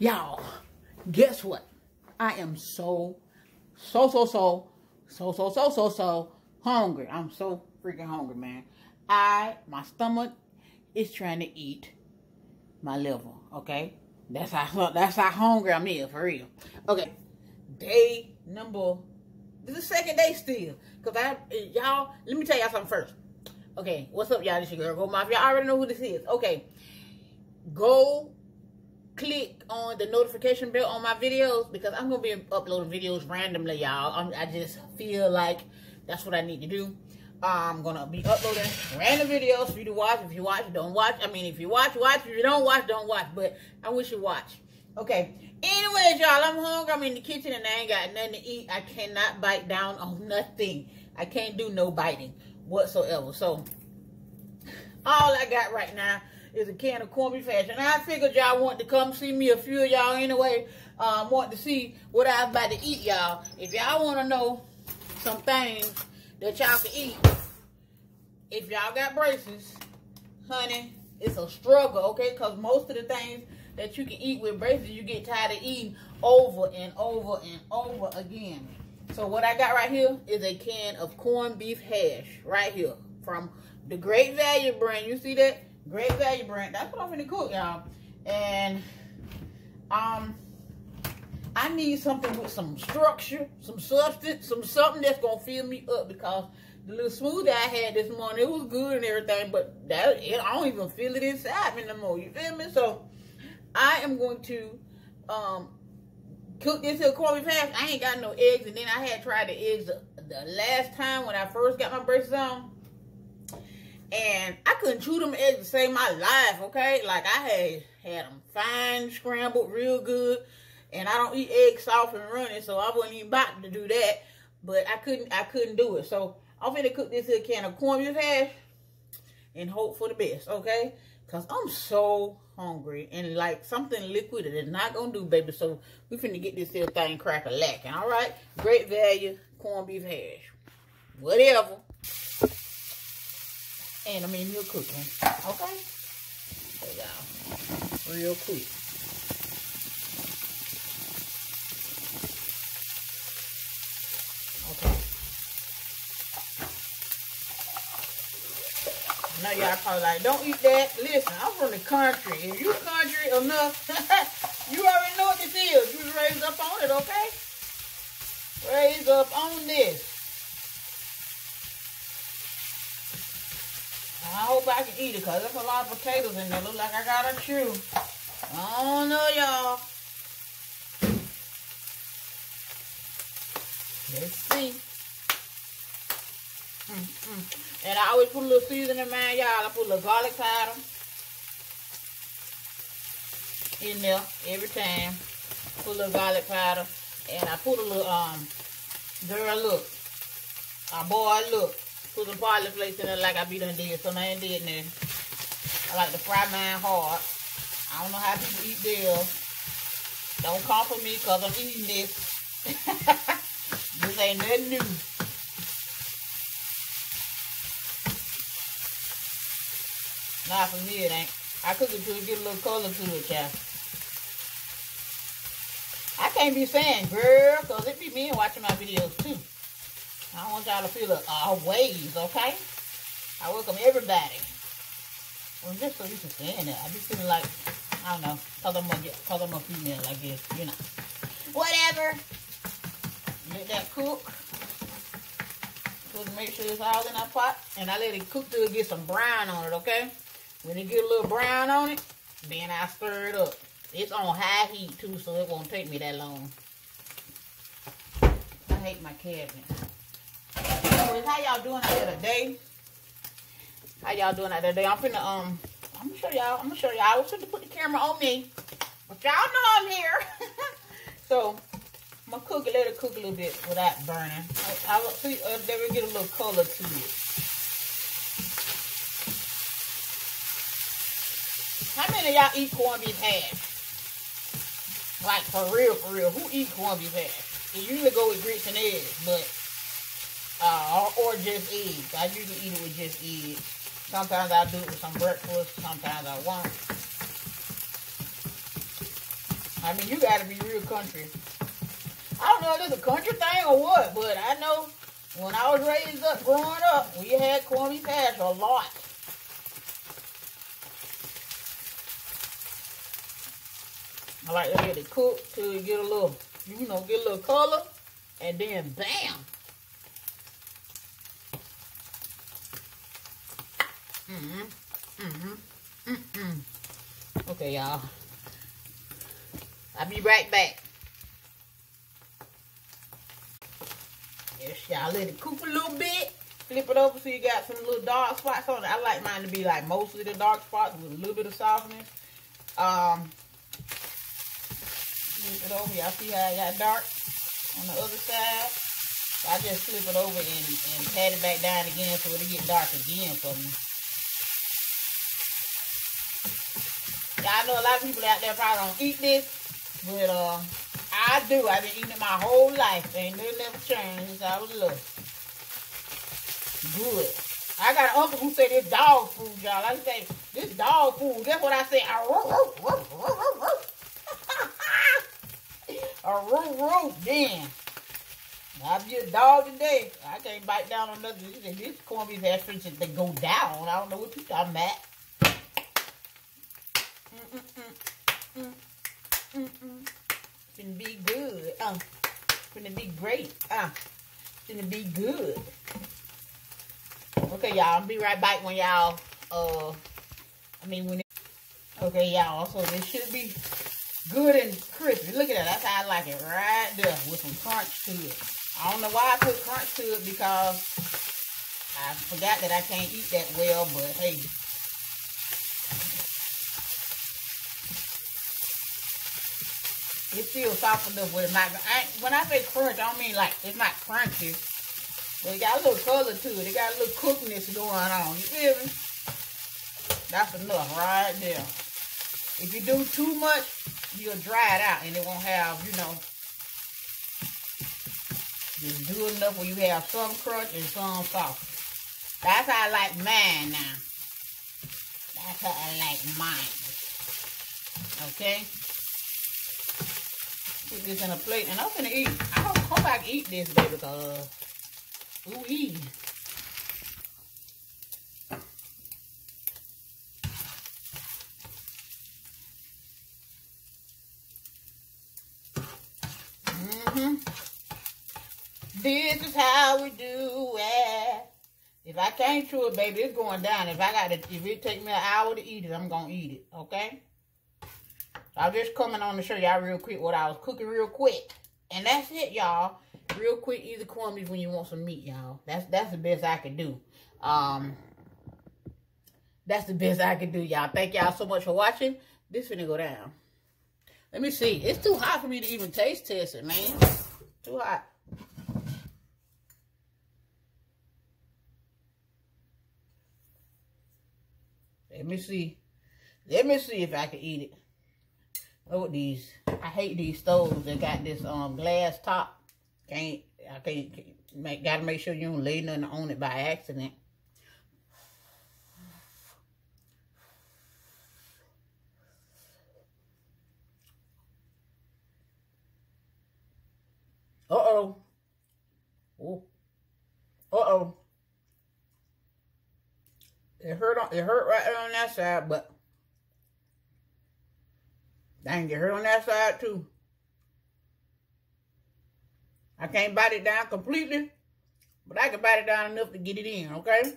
Y'all, guess what? I am so, so, so, so, so, so, so, so, so hungry. I'm so freaking hungry, man. I, my stomach is trying to eat my liver, okay? That's how, that's how hungry I'm here, for real. Okay, day number, this is the second day still. Because I, y'all, let me tell y'all something first. Okay, what's up, y'all? This your girl, Go Mafia. Y'all already know who this is. Okay, go click on the notification bell on my videos because I'm going to be uploading videos randomly, y'all. I just feel like that's what I need to do. I'm going to be uploading random videos for you to watch. If you watch, don't watch. I mean, if you watch, watch. If you don't watch, don't watch. But I wish you watch. Okay. Anyways, y'all, I'm hungry. I'm in the kitchen and I ain't got nothing to eat. I cannot bite down on nothing. I can't do no biting whatsoever. So, all I got right now is a can of corned beef hash. And I figured y'all want to come see me, a few of y'all anyway, um, want to see what I'm about to eat, y'all. If y'all want to know some things that y'all can eat, if y'all got braces, honey, it's a struggle, okay? Because most of the things that you can eat with braces, you get tired of eating over and over and over again. So what I got right here is a can of corned beef hash right here from the Great Value brand. You see that? Great Value brand. That's what I'm gonna cook, y'all. And um, I need something with some structure, some substance, some something that's gonna fill me up because the little smoothie I had this morning, it was good and everything, but that I don't even feel it inside me no more. You feel me? So I am going to um cook this here corned beef hash. I ain't got no eggs, and then I had tried the eggs the, the last time when I first got my braces on. And I couldn't chew them eggs to save my life, okay? Like, I had had them fine, scrambled real good. And I don't eat eggs soft and running, so I wasn't even about to do that. But I couldn't I couldn't do it. So, I'm gonna cook this here can of corned beef hash and hope for the best, okay? Because I'm so hungry and like something liquid that is not going to do, baby. So we finna get this here thing crack a lacking, all right? Great value corned beef hash. Whatever. And I'm in here cooking, okay? So y'all, real quick. know y'all probably like, don't eat that. Listen, I'm from the country. If you country enough, you already know what this is. You raised up on it, okay? Raised up on this. I hope I can eat it because there's a lot of potatoes in there. Look like I got to chew. I don't know, y'all. Let's see. Mm, mm. And I always put a little seasoning in mine, y'all. I put a little garlic powder in there every time. Put a little garlic powder. And I put a little, um, girl, look. Uh, boy, look. Put some parsley flakes in there like I be done did. So I ain't did nothing. I like to fry mine hard. I don't know how people eat theirs. Don't come for me because I'm eating this. this ain't nothing new. Not for me, it ain't. I cook it to get a little color to it, child. I can't be saying, girl, because it be me watching my videos, too. I want y'all to feel our ways, okay? I welcome everybody. Well, just so you can stand there. I be feeling like, I don't know, because I'm, a, cause I'm a female, I guess, you know. Whatever. Let that cook. Just make sure it's all in that pot. And I let it cook till it get some brown on it, okay? When it get a little brown on it, then I stir it up. It's on high heat too, so it won't take me that long. I hate my cabinet. How y'all doing out there today? How y'all doing out there today? I'm finna um I'm gonna show y'all. I'm gonna show y'all. I was to put the camera on me. But y'all know I'm here. so I'm gonna cook it, let it cook a little bit without burning. I, I, see, uh, they will get a little color to it. How many of y'all eat corned beef hash? Like, for real, for real. Who eat corned beef hash? It usually go with grits and eggs, but, uh, or, just eggs. I usually eat it with just eggs. Sometimes I do it with some breakfast. Sometimes I won't. I mean, you gotta be real country. I don't know if it's a country thing or what, but I know when I was raised up, growing up, we had corned beef hash a lot. I like to let it cook till you get a little, you know, get a little color, and then bam. Mm-hmm. Mm-hmm. Mm-hmm. Okay, y'all. I'll be right back. Yes, y'all let it cook a little bit. Flip it over so you got some little dark spots on it. I like mine to be like mostly the dark spots with a little bit of softness. Um, flip it over. Y'all see how I got dark on the other side? I just flip it over and, and pat it back down again so it'll get dark again for me. I know a lot of people out there probably don't eat this, but uh, I do. I've been eating it my whole life. Ain't nothing never changed since I was little. Good. I got an uncle who said this dog food, y'all. I say, this dog food. That's what I say. A roof, roof, then. I'll be a dog today. I can't bite down on nothing. This corned beef hash that they go down. I don't know what you talking about. Gonna be good. Uh, gonna be great. Uh, gonna be good. Okay, y'all. I'll be right back when y'all, uh, I mean, when, it, okay, y'all. So this should be good and crispy. Look at that. That's how I like it right there with some crunch to it. I don't know why I put crunch to it because I forgot that I can't eat that well, but hey. It's still soft enough not, I, when I say crunch, I don't mean like, it's not crunchy. But it got a little color to it. It got a little cookiness going on. You feel me? That's enough right there. If you do too much, you'll dry it out and it won't have, you know, just do enough where you have some crunch and some soft. That's how I like mine now. That's how I like mine. Okay? Put this in a plate and I'm gonna eat. I hope, hope I can eat this baby because ooh ee. Mm-hmm. This is how we do it. If I can't chew it, baby, it's going down. If I got to, if it take me an hour to eat it, I'm gonna eat it. Okay. I'm just coming on to show y'all real quick what I was cooking real quick. And that's it, y'all. Real quick, easy corned beef when you want some meat, y'all. That's that's the best I can do. Um, that's the best I can do, y'all. Thank y'all so much for watching. This finna go down. Let me see. It's too hot for me to even taste test it, man. Too hot. Let me see. Let me see if I can eat it. Oh, these. I hate these stoves that got this um glass top. Can't, I can't, make, gotta make sure you don't lay nothing on it by accident. Uh-oh. Oh. Uh-oh. It hurt on it hurt right on that side, but dang, get hurt on that side too. I can't bite it down completely, but I can bite it down enough to get it in, okay?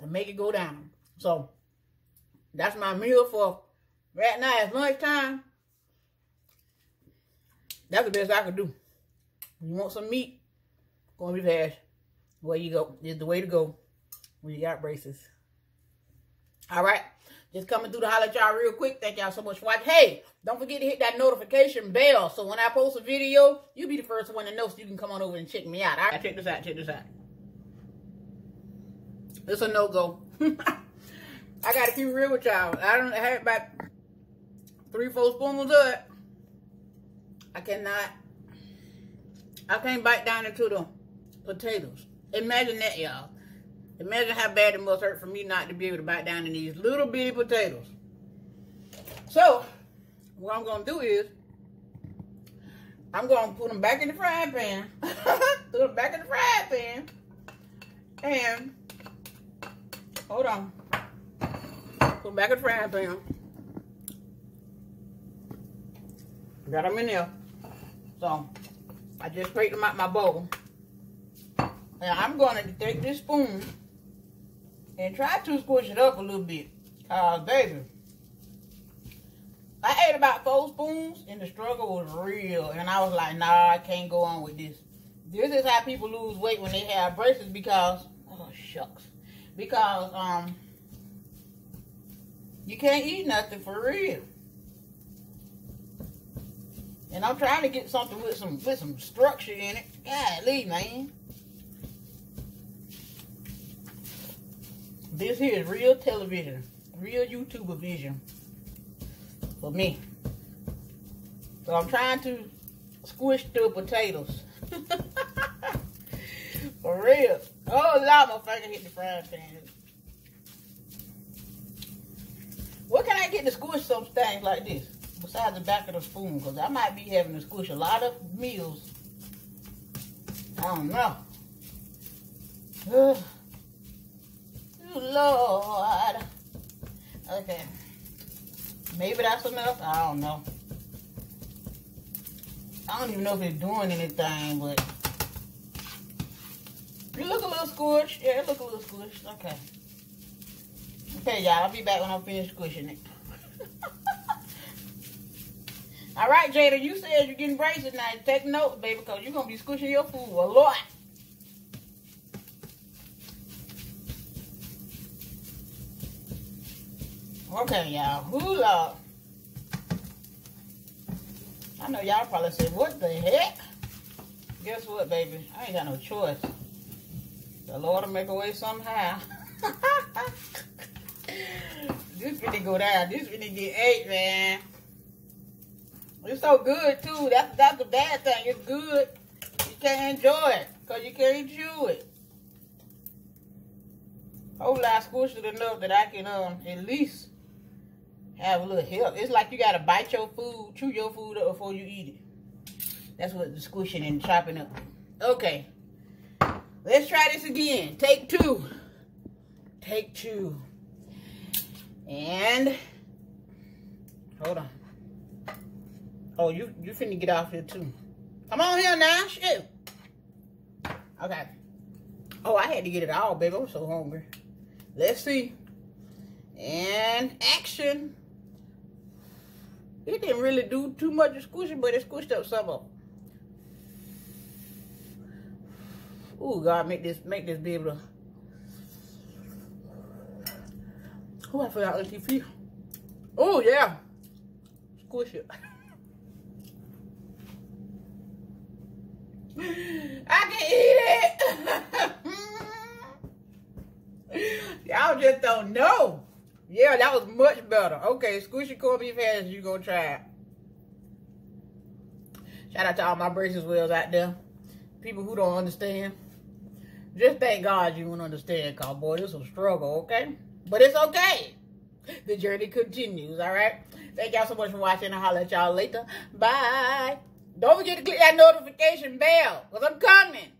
To make it go down. So, that's my meal for right now. It's lunchtime. That's the best I can do. You want some meat? Gonna be hash. Where you go. Is the way to go when you got braces. All right. Just coming through to holler at y'all real quick. Thank y'all so much for watching. Hey, don't forget to hit that notification bell. So when I post a video, you'll be the first one to know so you can come on over and check me out. All right, check this out. Check this out. It's a no-go. I got to keep real with y'all. I don't have about three, four spoons of it. I cannot I can't bite down into the potatoes. Imagine that, y'all. Imagine how bad it must hurt for me not to be able to bite down in these little bitty potatoes. So, what I'm gonna do is I'm gonna put them back in the frying pan. put them back in the frying pan. And hold on. Put them back in the frying pan. Got them in there. So I just scraped them out my bowl. Now I'm gonna take this spoon and try to squish it up a little bit. Cause baby, I ate about four spoons and the struggle was real. And I was like, nah, I can't go on with this. This is how people lose weight when they have braces because, oh shucks. Because um, you can't eat nothing for real. And I'm trying to get something with some with some structure in it. Golly, man. This here is real television. Real YouTuber vision. For me. So I'm trying to squish the potatoes. For real. Oh, Lord, my finger hit the frying pan. Where can I get to squish some things like this? Besides the back of the spoon. Because I might be having to squish a lot of meals. I don't know. Ugh. Lord. Okay. Maybe that's enough. I don't know. I don't even know if it's doing anything, but you look a little squished. Yeah, it look a little squished. Okay. Okay, y'all. I'll be back when I'm finished squishing it. All right, Jada, you said you're getting braces now. Take notes, baby, because you're going to be squishing your food a lot. Okay, y'all. Hula. I know y'all probably say, what the heck? Guess what, baby? I ain't got no choice. The Lord will make a way somehow. this finna go down. This finna get eight, man. It's so good, too. That's, that's the bad thing. It's good. You can't enjoy it because you can't chew it. Hopefully I squished it enough that I can um at least have a little help. It's like you gotta bite your food, chew your food up before you eat it. That's what the squishing and chopping up. Okay. Let's try this again. Take two. Take two. And hold on. Oh, you you finna get off here too. Come on here now. Shit. Okay. Oh, I had to get it all, baby. I'm so hungry. Let's see. And action. It didn't really do too much of squishing, but it squished up some of them. Oh God, make this make this be able to. Oh, I forgot you feel. Oh yeah, squish it. I can eat it. Y'all just don't know. Yeah, that was much better. Okay, squishy corned beef hash, you gonna try it. Shout out to all my braces wheels out there. People who don't understand. Just thank God you don't understand, cause boy, this is a struggle, okay? But it's okay. The journey continues, all right? Thank y'all so much for watching. I'll holler at y'all later. Bye. Don't forget to click that notification bell, because I'm coming.